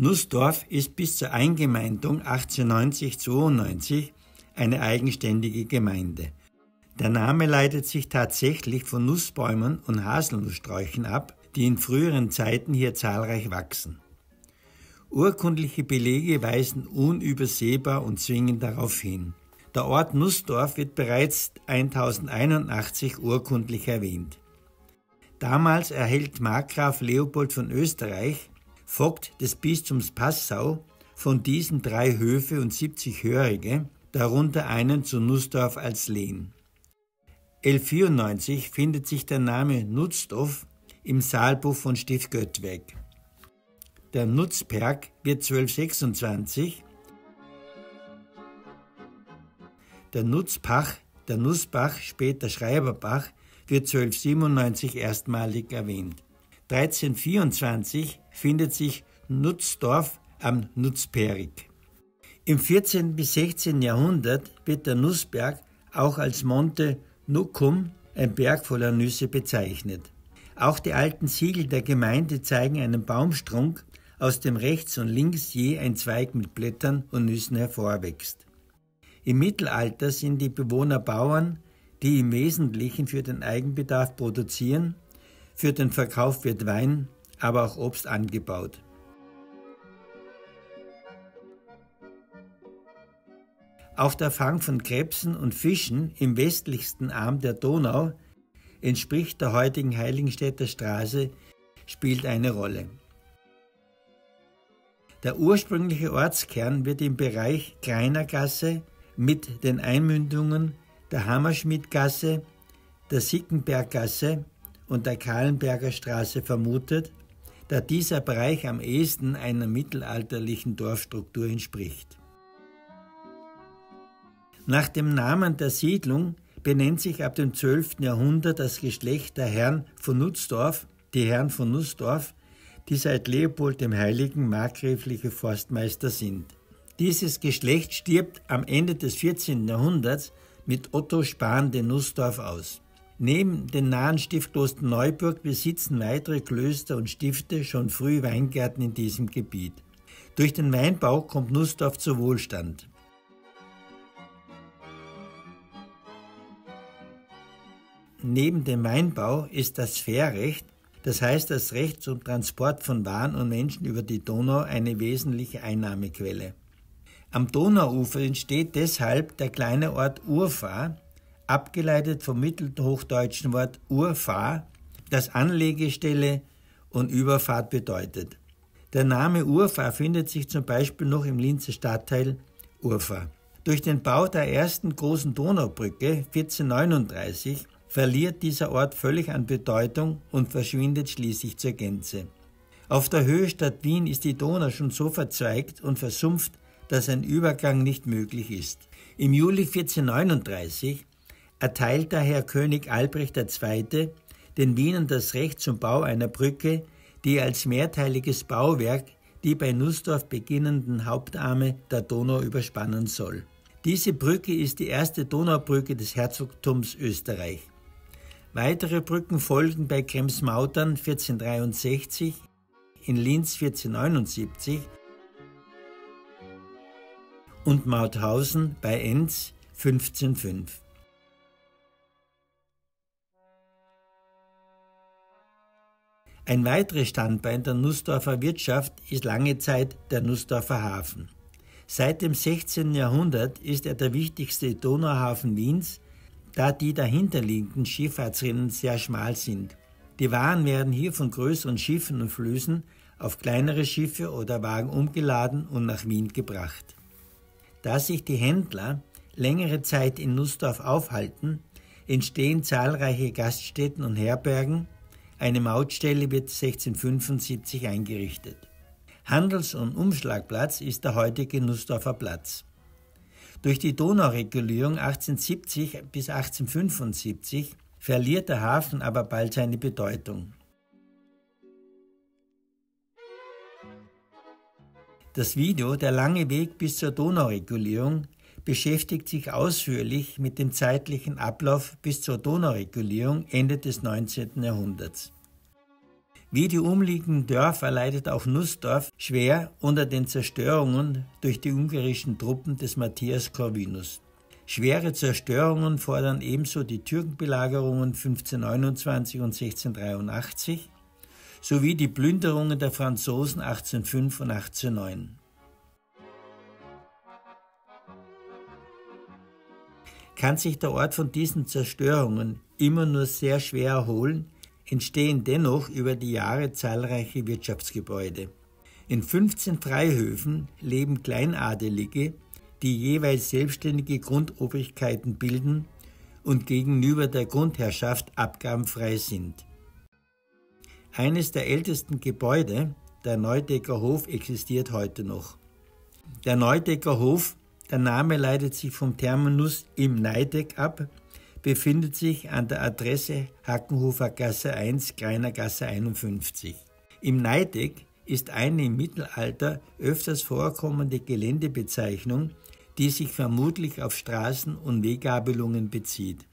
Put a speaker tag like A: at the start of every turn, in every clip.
A: Nussdorf ist bis zur Eingemeindung 1890-92 eine eigenständige Gemeinde. Der Name leitet sich tatsächlich von Nussbäumen und Haselnusssträuchen ab, die in früheren Zeiten hier zahlreich wachsen. Urkundliche Belege weisen unübersehbar und zwingend darauf hin. Der Ort Nussdorf wird bereits 1081 urkundlich erwähnt. Damals erhält Markgraf Leopold von Österreich, Vogt des Bistums Passau, von diesen drei Höfe und 70 Hörige, darunter einen zu Nussdorf als Lehen. 1194 findet sich der Name Nutzdorf im Saalbuch von Stift Göttweg. Der Nutzberg wird 1226, der Nutzpach, der Nussbach, später Schreiberbach, wird 1297 erstmalig erwähnt. 1324 findet sich Nutzdorf am Nutzperig. Im 14. bis 16. Jahrhundert wird der Nussberg auch als Monte Nucum, ein Berg voller Nüsse, bezeichnet. Auch die alten Siegel der Gemeinde zeigen einen Baumstrunk, aus dem rechts und links je ein Zweig mit Blättern und Nüssen hervorwächst. Im Mittelalter sind die Bewohner Bauern, die im Wesentlichen für den Eigenbedarf produzieren, für den Verkauf wird Wein, aber auch Obst angebaut. Auch der Fang von Krebsen und Fischen im westlichsten Arm der Donau entspricht der heutigen Heiligenstädter Straße, spielt eine Rolle. Der ursprüngliche Ortskern wird im Bereich Kleinergasse mit den Einmündungen der Hammerschmidtgasse, der Sickenberggasse und der Kahlenberger Straße vermutet, da dieser Bereich am ehesten einer mittelalterlichen Dorfstruktur entspricht. Nach dem Namen der Siedlung benennt sich ab dem 12. Jahrhundert das Geschlecht der Herren von Nutzdorf, die Herren von Nussdorf, die seit Leopold dem Heiligen markgräfliche Forstmeister sind. Dieses Geschlecht stirbt am Ende des 14. Jahrhunderts mit Otto Spahn de Nussdorf aus. Neben den nahen Stiftklostern Neuburg besitzen weitere Klöster und Stifte schon früh Weingärten in diesem Gebiet. Durch den Weinbau kommt Nussdorf zu Wohlstand. Neben dem Weinbau ist das Fährrecht, das heißt das Recht zum Transport von Waren und Menschen über die Donau, eine wesentliche Einnahmequelle. Am Donauufer entsteht deshalb der kleine Ort Urfahr, abgeleitet vom mittelhochdeutschen Wort Urfahr, das Anlegestelle und Überfahrt bedeutet. Der Name Urfahr findet sich zum Beispiel noch im Linzer Stadtteil Urfahr. Durch den Bau der ersten großen Donaubrücke 1439 verliert dieser Ort völlig an Bedeutung und verschwindet schließlich zur Gänze. Auf der Höhe Stadt Wien ist die Donau schon so verzweigt und versumpft, dass ein Übergang nicht möglich ist. Im Juli 1439 erteilt daher König Albrecht II. den Wienern das Recht zum Bau einer Brücke, die als mehrteiliges Bauwerk die bei Nussdorf beginnenden Hauptarme der Donau überspannen soll. Diese Brücke ist die erste Donaubrücke des Herzogtums Österreich. Weitere Brücken folgen bei Kremsmautern 1463, in Linz 1479 und Mauthausen bei Enz 1505. Ein weiteres Standbein der Nussdorfer Wirtschaft ist lange Zeit der Nussdorfer Hafen. Seit dem 16. Jahrhundert ist er der wichtigste Donauhafen Wiens da die dahinterliegenden Schifffahrtsrinnen sehr schmal sind. Die Waren werden hier von größeren Schiffen und Flüssen auf kleinere Schiffe oder Wagen umgeladen und nach Wien gebracht. Da sich die Händler längere Zeit in Nussdorf aufhalten, entstehen zahlreiche Gaststätten und Herbergen. Eine Mautstelle wird 1675 eingerichtet. Handels- und Umschlagplatz ist der heutige Nussdorfer Platz. Durch die Donauregulierung 1870 bis 1875 verliert der Hafen aber bald seine Bedeutung. Das Video Der lange Weg bis zur Donauregulierung beschäftigt sich ausführlich mit dem zeitlichen Ablauf bis zur Donauregulierung Ende des 19. Jahrhunderts. Wie die umliegenden Dörfer leidet auch Nussdorf schwer unter den Zerstörungen durch die ungarischen Truppen des Matthias Corvinus. Schwere Zerstörungen fordern ebenso die Türkenbelagerungen 1529 und 1683 sowie die Plünderungen der Franzosen 1805 und 1809. Kann sich der Ort von diesen Zerstörungen immer nur sehr schwer erholen, entstehen dennoch über die Jahre zahlreiche Wirtschaftsgebäude. In 15 Freihöfen leben Kleinadelige, die jeweils selbstständige Grundobrigkeiten bilden und gegenüber der Grundherrschaft abgabenfrei sind. Eines der ältesten Gebäude, der Neudecker Hof, existiert heute noch. Der Neudecker Hof, der Name leitet sich vom Terminus im Neideck ab, befindet sich an der Adresse Hackenhofer Gasse 1, Greiner Gasse 51. Im Neideck ist eine im Mittelalter öfters vorkommende Geländebezeichnung, die sich vermutlich auf Straßen und Weggabelungen bezieht.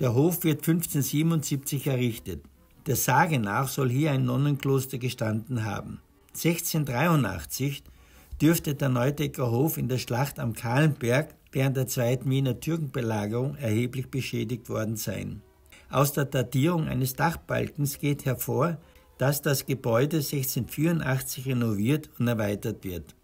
A: Der Hof wird 1577 errichtet. Der Sage nach soll hier ein Nonnenkloster gestanden haben. 1683 dürfte der Neudecker Hof in der Schlacht am Kahlenberg während der zweiten Wiener Türkenbelagerung erheblich beschädigt worden sein. Aus der Datierung eines Dachbalkens geht hervor, dass das Gebäude 1684 renoviert und erweitert wird.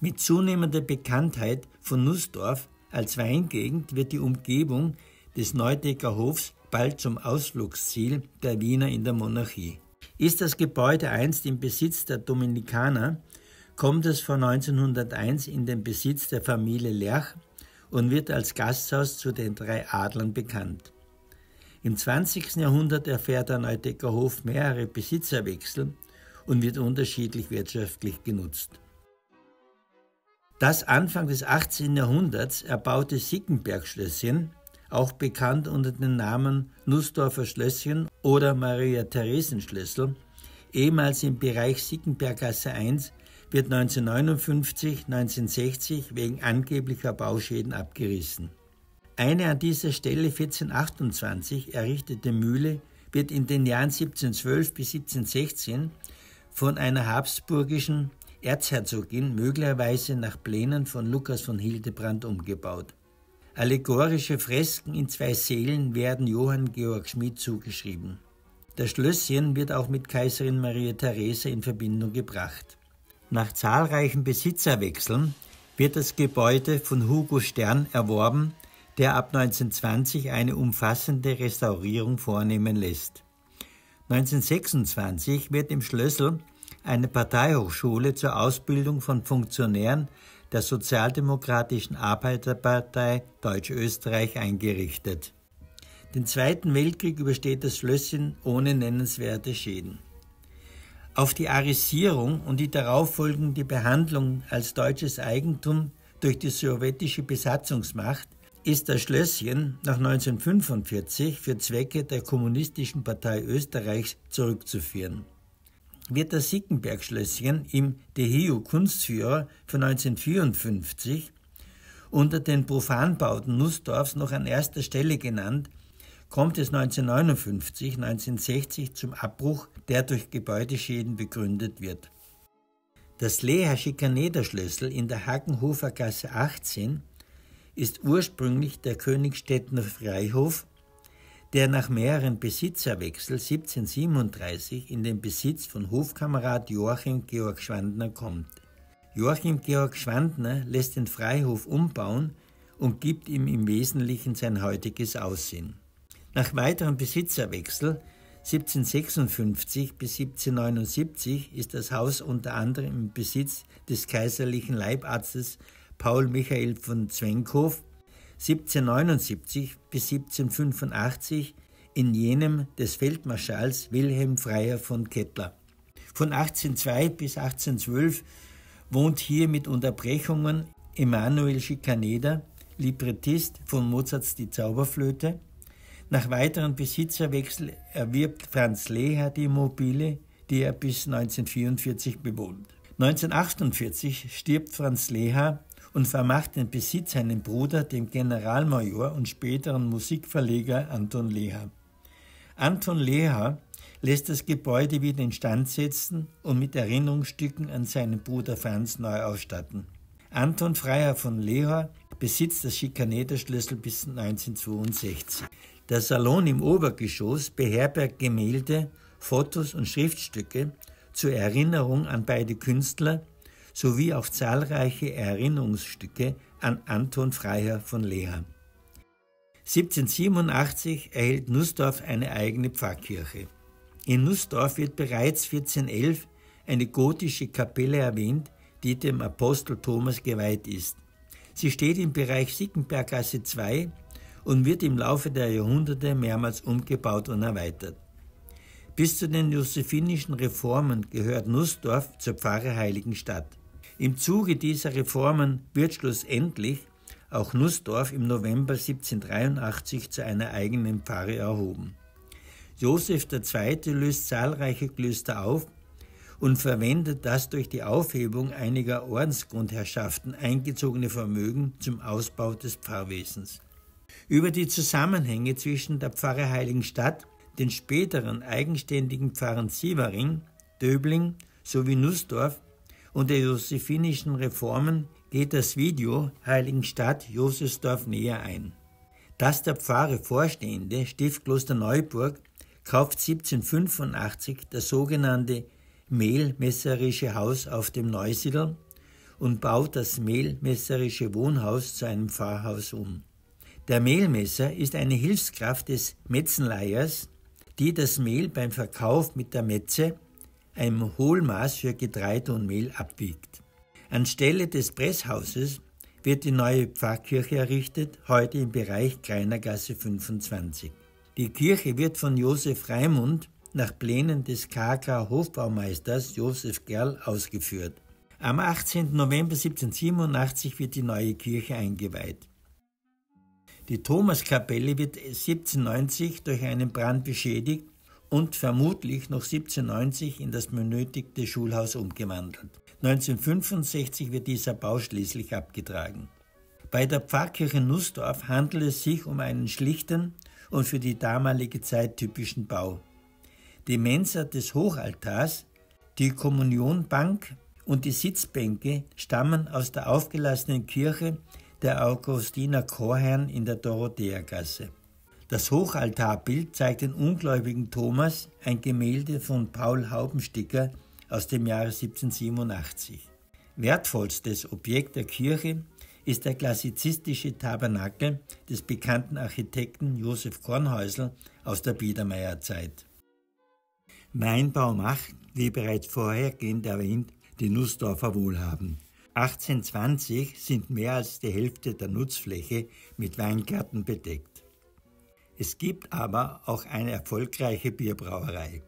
A: Mit zunehmender Bekanntheit von Nussdorf als Weingegend wird die Umgebung des Neudecker Hofs bald zum Ausflugsziel der Wiener in der Monarchie. Ist das Gebäude einst im Besitz der Dominikaner, kommt es vor 1901 in den Besitz der Familie Lerch und wird als Gasthaus zu den drei Adlern bekannt. Im 20. Jahrhundert erfährt der Neudecker Hof mehrere Besitzerwechsel und wird unterschiedlich wirtschaftlich genutzt. Das Anfang des 18. Jahrhunderts erbaute Sickenberg-Schlösschen auch bekannt unter dem Namen Nussdorfer Schlösschen oder Maria-Theresen-Schlössl, ehemals im Bereich Sickenberggasse 1, wird 1959, 1960 wegen angeblicher Bauschäden abgerissen. Eine an dieser Stelle 1428 errichtete Mühle wird in den Jahren 1712 bis 1716 von einer habsburgischen Erzherzogin möglicherweise nach Plänen von Lukas von Hildebrand umgebaut. Allegorische Fresken in zwei Sälen werden Johann Georg Schmidt zugeschrieben. Das Schlösschen wird auch mit Kaiserin Maria Therese in Verbindung gebracht. Nach zahlreichen Besitzerwechseln wird das Gebäude von Hugo Stern erworben, der ab 1920 eine umfassende Restaurierung vornehmen lässt. 1926 wird im Schlössel eine Parteihochschule zur Ausbildung von Funktionären der Sozialdemokratischen Arbeiterpartei Deutsch-Österreich eingerichtet. Den Zweiten Weltkrieg übersteht das Schlösschen ohne nennenswerte Schäden. Auf die Arisierung und die darauffolgende Behandlung als deutsches Eigentum durch die sowjetische Besatzungsmacht ist das Schlösschen nach 1945 für Zwecke der Kommunistischen Partei Österreichs zurückzuführen. Wird das Sickenberg-Schlösschen im Dehio Kunstführer von 1954 unter den Profanbauten Nussdorfs noch an erster Stelle genannt, kommt es 1959, 1960 zum Abbruch, der durch Gebäudeschäden begründet wird. Das Leher Schikanederschlössel in der Hagenhofer Gasse 18 ist ursprünglich der Königstädtner Freihof der nach mehreren Besitzerwechsel 1737 in den Besitz von Hofkamerad Joachim Georg Schwandner kommt. Joachim Georg Schwandner lässt den Freihof umbauen und gibt ihm im Wesentlichen sein heutiges Aussehen. Nach weiteren Besitzerwechsel 1756 bis 1779 ist das Haus unter anderem im Besitz des kaiserlichen Leibarztes Paul Michael von Zwenkhof 1779 bis 1785 in jenem des Feldmarschalls Wilhelm Freier von Kettler. Von 1802 bis 1812 wohnt hier mit Unterbrechungen Emanuel Schikaneder, Librettist von Mozarts Die Zauberflöte. Nach weiteren Besitzerwechsel erwirbt Franz Leher die Immobile, die er bis 1944 bewohnt. 1948 stirbt Franz Leher und vermacht den Besitz seinem Bruder, dem Generalmajor und späteren Musikverleger Anton Leha. Anton Leha lässt das Gebäude wieder instand setzen und mit Erinnerungsstücken an seinen Bruder Franz neu ausstatten. Anton Freier von Lehor besitzt das Schikaneterschlüssel bis 1962. Der Salon im Obergeschoss beherbergt Gemälde, Fotos und Schriftstücke zur Erinnerung an beide Künstler sowie auch zahlreiche Erinnerungsstücke an Anton Freiherr von Leha. 1787 erhält Nussdorf eine eigene Pfarrkirche. In Nussdorf wird bereits 1411 eine gotische Kapelle erwähnt, die dem Apostel Thomas geweiht ist. Sie steht im Bereich Sickenberggasse 2 und wird im Laufe der Jahrhunderte mehrmals umgebaut und erweitert. Bis zu den josephinischen Reformen gehört Nussdorf zur Pfarre Heiligenstadt. Im Zuge dieser Reformen wird schlussendlich auch Nussdorf im November 1783 zu einer eigenen Pfarre erhoben. Joseph II. löst zahlreiche Klöster auf und verwendet das durch die Aufhebung einiger Ordensgrundherrschaften eingezogene Vermögen zum Ausbau des Pfarrwesens. Über die Zusammenhänge zwischen der Pfarre Heiligenstadt, den späteren eigenständigen Pfarren Sievering, Döbling sowie Nussdorf und der josephinischen Reformen geht das Video Heiligenstadt Josefsdorf näher ein. Das der Pfarre vorstehende Stiftkloster Neuburg kauft 1785 das sogenannte Mehlmesserische Haus auf dem Neusiedl und baut das Mehlmesserische Wohnhaus zu einem Pfarrhaus um. Der Mehlmesser ist eine Hilfskraft des Metzenleihers, die das Mehl beim Verkauf mit der Metze, einem Hohlmaß für Getreide und Mehl, abwiegt. Anstelle des Presshauses wird die neue Pfarrkirche errichtet, heute im Bereich Kreinergasse 25. Die Kirche wird von Josef Raimund nach Plänen des KK Hofbaumeisters Josef Gerl ausgeführt. Am 18. November 1787 wird die neue Kirche eingeweiht. Die Thomaskapelle wird 1790 durch einen Brand beschädigt und vermutlich noch 1790 in das benötigte Schulhaus umgewandelt. 1965 wird dieser Bau schließlich abgetragen. Bei der Pfarrkirche Nussdorf handelt es sich um einen schlichten und für die damalige Zeit typischen Bau. Die Mensa des Hochaltars, die Kommunionbank und die Sitzbänke stammen aus der aufgelassenen Kirche der Augustiner Chorherren in der Dorotheagasse. Das Hochaltarbild zeigt den ungläubigen Thomas, ein Gemälde von Paul Haubensticker aus dem Jahre 1787. Wertvollstes Objekt der Kirche ist der klassizistische Tabernakel des bekannten Architekten Josef Kornhäusl aus der Biedermeierzeit. Weinbau macht, wie bereits vorhergehend erwähnt, die Nussdorfer Wohlhaben. 1820 sind mehr als die Hälfte der Nutzfläche mit Weingärten bedeckt. Es gibt aber auch eine erfolgreiche Bierbrauerei.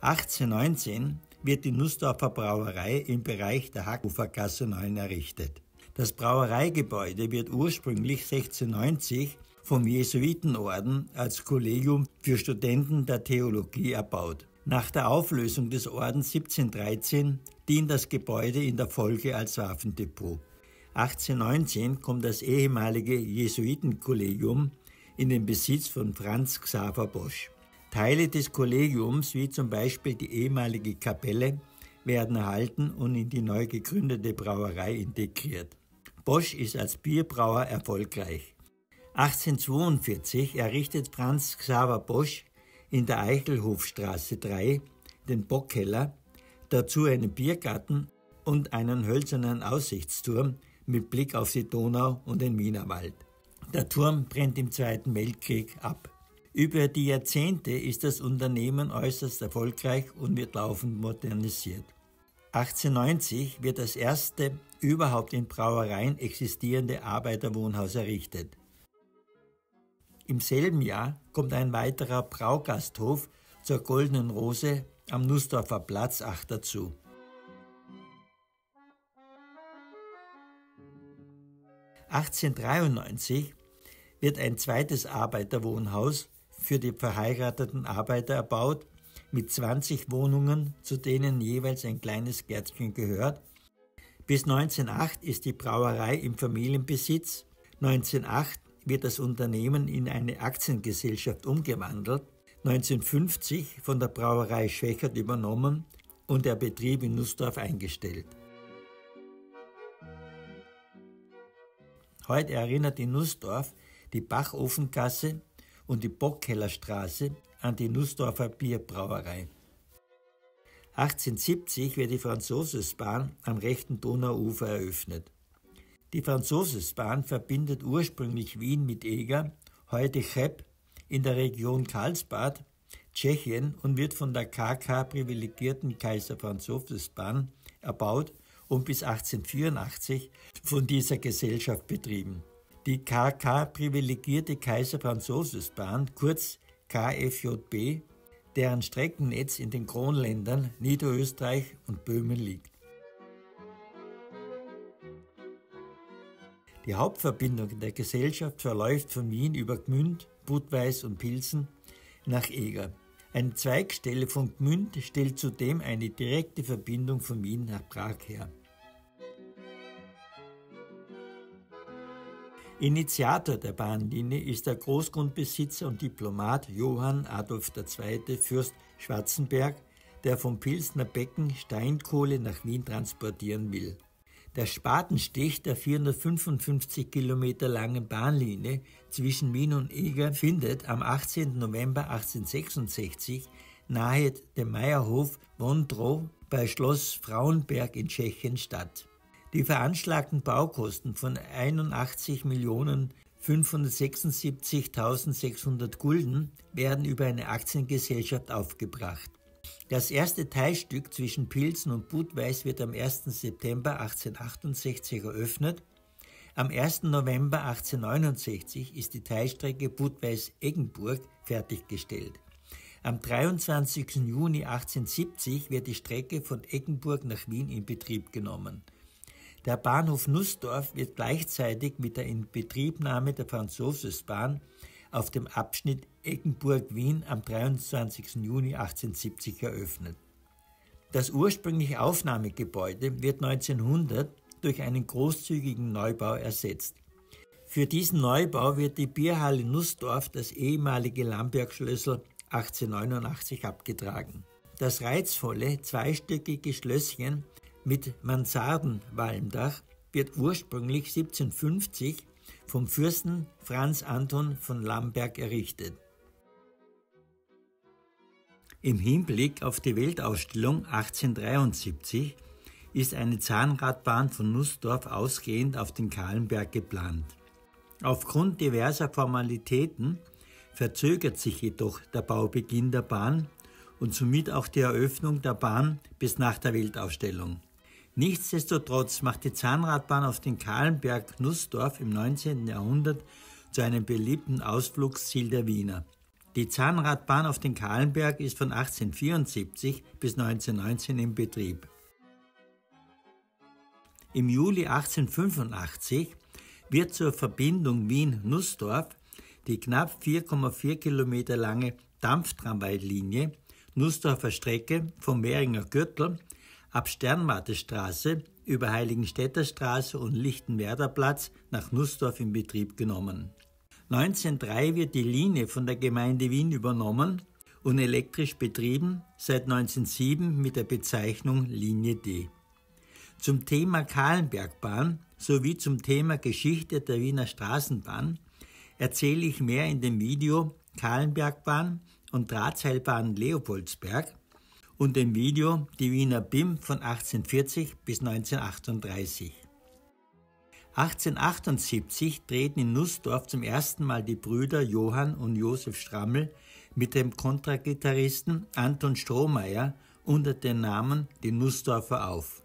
A: 1819 wird die Nussdorfer Brauerei im Bereich der Hackufergasse 9 errichtet. Das Brauereigebäude wird ursprünglich 1690 vom Jesuitenorden als Kollegium für Studenten der Theologie erbaut. Nach der Auflösung des Ordens 1713 dient das Gebäude in der Folge als Waffendepot. 1819 kommt das ehemalige Jesuitenkollegium in den Besitz von Franz Xaver Bosch. Teile des Kollegiums, wie zum Beispiel die ehemalige Kapelle, werden erhalten und in die neu gegründete Brauerei integriert. Bosch ist als Bierbrauer erfolgreich. 1842 errichtet Franz Xaver Bosch in der Eichelhofstraße 3 den Bockkeller, dazu einen Biergarten und einen hölzernen Aussichtsturm mit Blick auf die Donau und den Wienerwald. Der Turm brennt im Zweiten Weltkrieg ab. Über die Jahrzehnte ist das Unternehmen äußerst erfolgreich und wird laufend modernisiert. 1890 wird das erste überhaupt in Brauereien existierende Arbeiterwohnhaus errichtet. Im selben Jahr kommt ein weiterer Braugasthof zur Goldenen Rose am Nussdorfer Platz 8 dazu. 1893 wird ein zweites Arbeiterwohnhaus für die verheirateten Arbeiter erbaut, mit 20 Wohnungen, zu denen jeweils ein kleines Gärtchen gehört. Bis 1908 ist die Brauerei im Familienbesitz. 1908 wird das Unternehmen in eine Aktiengesellschaft umgewandelt. 1950 von der Brauerei Schwächert übernommen und der Betrieb in Nussdorf eingestellt. Heute erinnert in Nussdorf die Bachofengasse und die Bockkellerstraße an die Nussdorfer Bierbrauerei. 1870 wird die Franzosesbahn am rechten Donauufer eröffnet. Die Franzosesbahn verbindet ursprünglich Wien mit Eger, heute Cheb, in der Region Karlsbad, Tschechien und wird von der KK privilegierten Kaiser Franzosesbahn erbaut und bis 1884 von dieser Gesellschaft betrieben. Die KK privilegierte Kaiser Franzosesbahn, kurz KFJB, deren Streckennetz in den Kronländern Niederösterreich und Böhmen liegt. Die Hauptverbindung der Gesellschaft verläuft von Wien über Gmünd, Budweis und Pilsen nach Eger. Eine Zweigstelle von Gmünd stellt zudem eine direkte Verbindung von Wien nach Prag her. Initiator der Bahnlinie ist der Großgrundbesitzer und Diplomat Johann Adolf II. Fürst Schwarzenberg, der vom Pilsner Becken Steinkohle nach Wien transportieren will. Der Spatenstich der 455 Kilometer langen Bahnlinie zwischen Wien und Eger findet am 18. November 1866 nahe dem Meierhof Wondrow bei Schloss Frauenberg in Tschechien statt. Die veranschlagten Baukosten von 81.576.600 Gulden werden über eine Aktiengesellschaft aufgebracht. Das erste Teilstück zwischen Pilsen und Budweis wird am 1. September 1868 eröffnet. Am 1. November 1869 ist die Teilstrecke Budweis-Eggenburg fertiggestellt. Am 23. Juni 1870 wird die Strecke von Eggenburg nach Wien in Betrieb genommen. Der Bahnhof Nussdorf wird gleichzeitig mit der Inbetriebnahme der Franzosesbahn auf dem Abschnitt Eggenburg-Wien am 23. Juni 1870 eröffnet. Das ursprüngliche Aufnahmegebäude wird 1900 durch einen großzügigen Neubau ersetzt. Für diesen Neubau wird die Bierhalle Nussdorf, das ehemalige Lambergschlössl, 1889 abgetragen. Das reizvolle, zweistöckige Schlösschen mit Mansardenwalmdach wird ursprünglich 1750 vom Fürsten Franz Anton von Lamberg errichtet. Im Hinblick auf die Weltausstellung 1873 ist eine Zahnradbahn von Nussdorf ausgehend auf den Kahlenberg geplant. Aufgrund diverser Formalitäten verzögert sich jedoch der Baubeginn der Bahn und somit auch die Eröffnung der Bahn bis nach der Weltausstellung. Nichtsdestotrotz macht die Zahnradbahn auf den Kahlenberg Nussdorf im 19. Jahrhundert zu einem beliebten Ausflugsziel der Wiener. Die Zahnradbahn auf den Kahlenberg ist von 1874 bis 1919 in Betrieb. Im Juli 1885 wird zur Verbindung Wien-Nussdorf die knapp 4,4 Kilometer lange Dampftramway-Linie Nussdorfer Strecke vom Mehringer Gürtel ab Sternwartestraße über Heiligenstädter Straße und Lichtenwerder Platz nach Nussdorf in Betrieb genommen. 1903 wird die Linie von der Gemeinde Wien übernommen und elektrisch betrieben, seit 1907 mit der Bezeichnung Linie D. Zum Thema Kahlenbergbahn sowie zum Thema Geschichte der Wiener Straßenbahn erzähle ich mehr in dem Video Kahlenbergbahn und Drahtseilbahn Leopoldsberg und dem Video Die Wiener BIM von 1840 bis 1938. 1878 treten in Nussdorf zum ersten Mal die Brüder Johann und Josef Strammel mit dem Kontragitarristen Anton Strohmeier unter dem Namen Die Nussdorfer auf.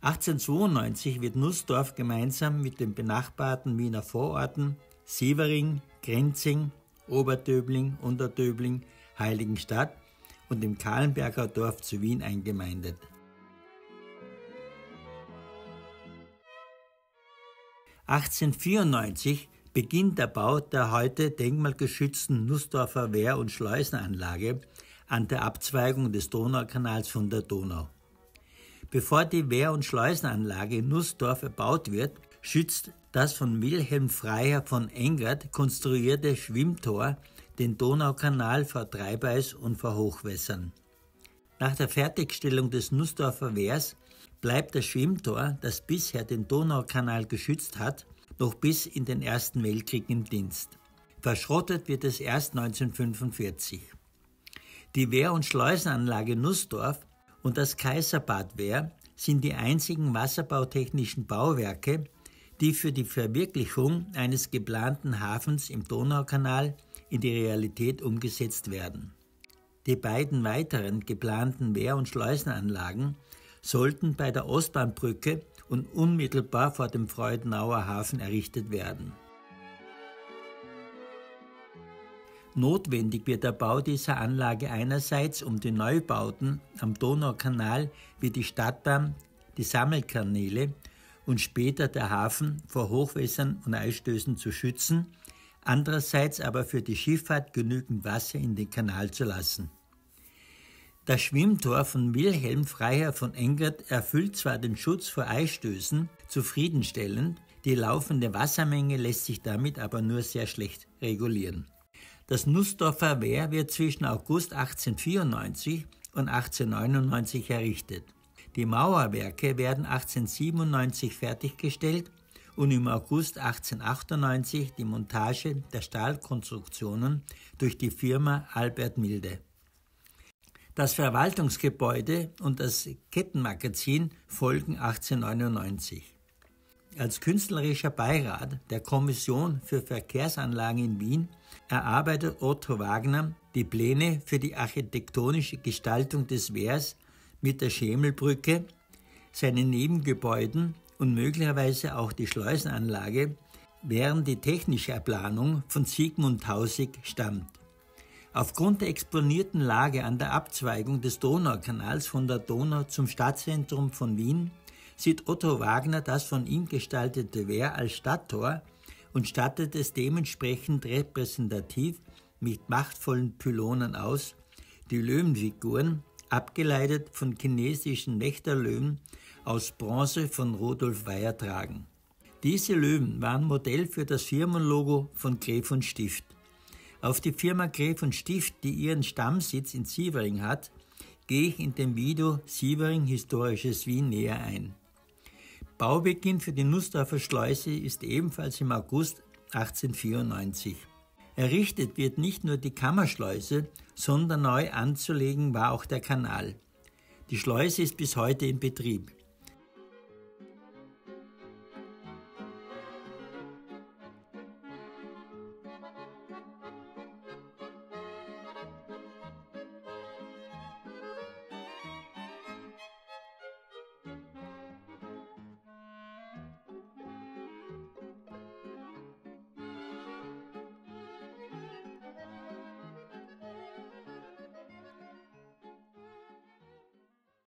A: 1892 wird Nussdorf gemeinsam mit den benachbarten Wiener Vororten Sievering, Grenzing, Oberdöbling, Unterdöbling, Heiligenstadt und dem Kahlenberger Dorf zu Wien eingemeindet. (1894) beginnt der Bau der heute denkmalgeschützten Nussdorfer Wehr- und Schleusenanlage an der Abzweigung des Donaukanals von der Donau. Bevor die Wehr- und Schleusenanlage in Nussdorf erbaut wird, schützt das von Wilhelm Freiherr von Engert konstruierte Schwimmtor den Donaukanal vor Treibeis und vor Hochwässern. Nach der Fertigstellung des Nussdorfer Wehrs bleibt das Schwimmtor, das bisher den Donaukanal geschützt hat, noch bis in den Ersten Weltkrieg im Dienst. Verschrottet wird es erst 1945. Die Wehr- und Schleusenanlage Nussdorf und das Kaiserbad Wehr sind die einzigen wasserbautechnischen Bauwerke, die für die Verwirklichung eines geplanten Hafens im Donaukanal in die Realität umgesetzt werden. Die beiden weiteren geplanten Wehr- und Schleusenanlagen sollten bei der Ostbahnbrücke und unmittelbar vor dem Freudenauer Hafen errichtet werden. Notwendig wird der Bau dieser Anlage einerseits, um die Neubauten am Donaukanal wie die Stadtbahn, die Sammelkanäle und später der Hafen vor Hochwässern und Eisstößen zu schützen, andererseits aber für die Schifffahrt genügend Wasser in den Kanal zu lassen. Das Schwimmtor von Wilhelm Freiherr von Engert erfüllt zwar den Schutz vor Eisstößen zufriedenstellend, die laufende Wassermenge lässt sich damit aber nur sehr schlecht regulieren. Das Nussdorfer Wehr wird zwischen August 1894 und 1899 errichtet. Die Mauerwerke werden 1897 fertiggestellt und im August 1898 die Montage der Stahlkonstruktionen durch die Firma Albert Milde. Das Verwaltungsgebäude und das Kettenmagazin folgen 1899. Als künstlerischer Beirat der Kommission für Verkehrsanlagen in Wien erarbeitet Otto Wagner die Pläne für die architektonische Gestaltung des Wehrs mit der Schemelbrücke, seinen Nebengebäuden und möglicherweise auch die Schleusenanlage, während die technische Planung von Sigmund Tausig stammt. Aufgrund der exponierten Lage an der Abzweigung des Donaukanals von der Donau zum Stadtzentrum von Wien sieht Otto Wagner das von ihm gestaltete Wehr als Stadttor und stattet es dementsprechend repräsentativ mit machtvollen Pylonen aus, die Löwenfiguren, abgeleitet von chinesischen Wächterlöwen aus Bronze von Rudolf Weyer tragen. Diese Löwen waren Modell für das Firmenlogo von Gref und Stift. Auf die Firma Gräf und Stift, die ihren Stammsitz in Sievering hat, gehe ich in dem Video Sievering Historisches Wien näher ein. Baubeginn für die Nussdorfer Schleuse ist ebenfalls im August 1894. Errichtet wird nicht nur die Kammerschleuse, sondern neu anzulegen war auch der Kanal. Die Schleuse ist bis heute in Betrieb.